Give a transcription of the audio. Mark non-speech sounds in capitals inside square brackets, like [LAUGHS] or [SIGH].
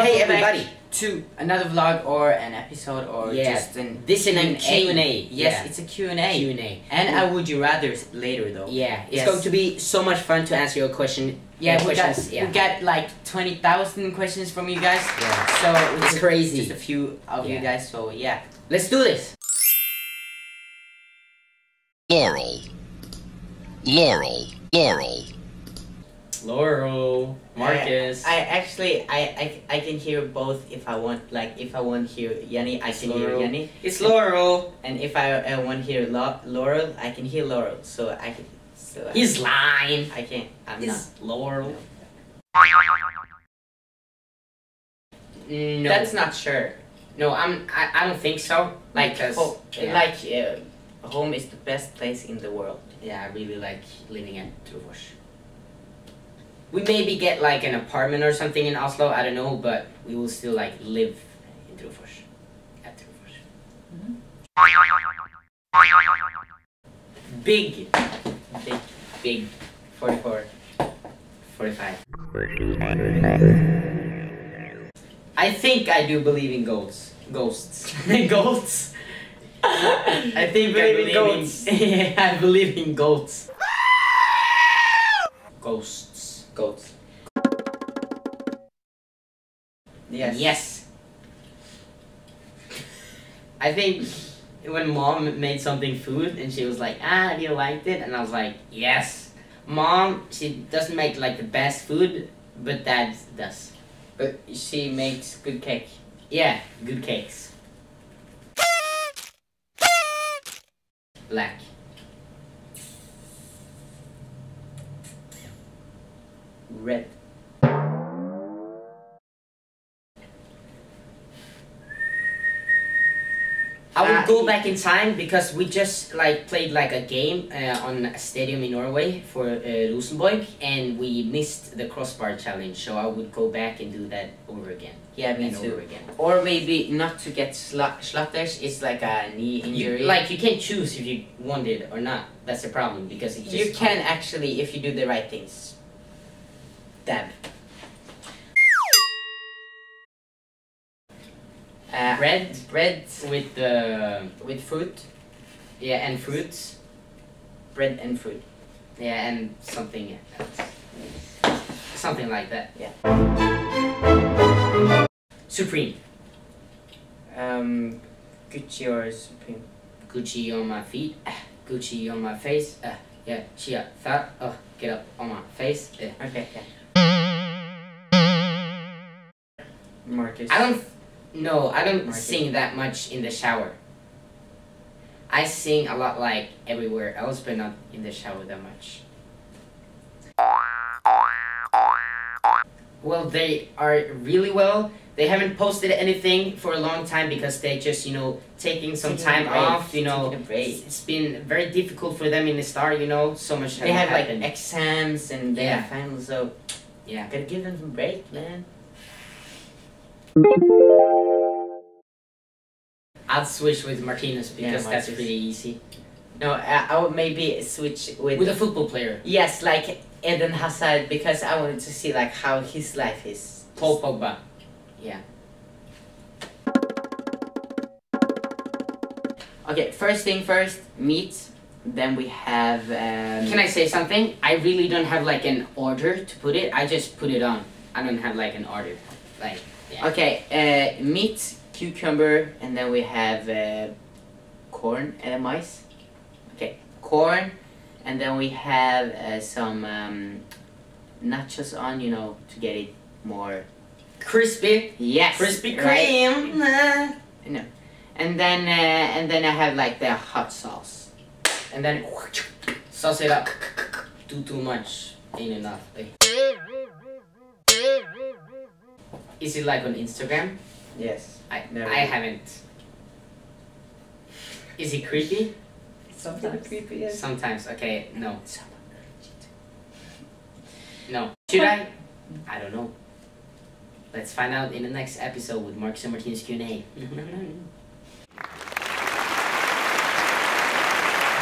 Welcome hey everybody! back to another vlog or an episode or Yeah. just an This is a Q&A. Yes, Yeah. it's a Q&A. Q&A. And I would you rather later though. Yeah, it's Yes. going to be so much fun to answer your question. Yeah, uh, we got, yeah. we got like 20,000 questions from you guys. Yeah. So It's just- crazy. Just a few of you guys. So yeah. Let's do this. Laurel. Laurel. Laurel. Laurel, Marcus. I, I actually I, I I can hear both if I want like if I want to hear Yanny I can hear Yanny it's Laurel. and if I, I want to hear La- Laurel I can hear Laurel so I can so I- He's lying. I can't I'm not It's Laurel. No. that's not sure No, I'm. I, I don't think so. like because, ho- yeah. like uh, home is the best place in the world Yeah, I really like living at Trofors. We maybe get like an apartment or something in Oslo, I don't know, but we will still like live in Trofors. At Trofors. Big, big big 44 45. I think I do believe in ghosts. Ghosts. [LAUGHS] ghosts. I think I believe in ghosts. [LAUGHS] in I believe in goats. Ghosts. Goats yes Yes. I think when mom made something food and she was like, ah, do you liked it? And I was like, yes. Mom, she doesn't make like the best food, but dad does. but she makes good cake Yeah, good cakes. Black. Red I would go back in time because we just like played like a game uh, on a stadium in Norway for uh, Rosenborg and we missed the crossbar challenge. So I would go back and do that over again yeah me and too over again. Or maybe not to get sla- slaughters is like a knee You, injury. like you can't choose if you want it or not. That's the problem because it's just you can actually if you do the right things. Dab. Uh, bread bread with the with fruit, yeah and fruits bread and fruit. yeah and something else. something like that. Yeah. Supreme Um, Gucci or Supreme. Gucci on my feet, ah, Gucci on my face. Uh, yeah, chia fat. Oh, get up on my face. Yeah. Okay, yeah. Marcus. I don't. No, I don't Market. sing that much in the shower. I sing a lot like everywhere else, but not in the shower that much. Well, they are really well. They haven't posted anything for a long time because they're just, you know, taking some Taking time off. You know, taking a break. it's been very difficult for them in the start. You know, so much. They have like happened. exams and they Yeah. finals, so yeah. gotta give them some break, man. I'd switch with Martinus Yeah, because that's Martinus. pretty easy. No, I, I would maybe switch with, With a football player, yes, like Eden Hazard because I wanted to see like how his life is. Paul Pogba. Yeah. Okay, first thing first, meat. Then we have. Um, Can I say something? I really don't have like an order to put it. I just put it on. I don't have like an order. Like yeah. Okay, uh, meat, cucumber, and then we have uh, corn and mice. Okay, corn, and then we have uh, some um, nachos on, you know, to get it more. crispy, Yes, Krispy right? Kreme. No, and then uh, and then I have like the hot sauce. And then [LAUGHS] sauce it up. Do too much ain't enough. eh? Is it like on Instagram? Yes, I Never. I haven't. Is it creepy? sometimes creepy. Sometimes. Okay, no. No. Should I? I don't know. Let's find out in the next episode with Marcus and Martinus Q&A. [LAUGHS]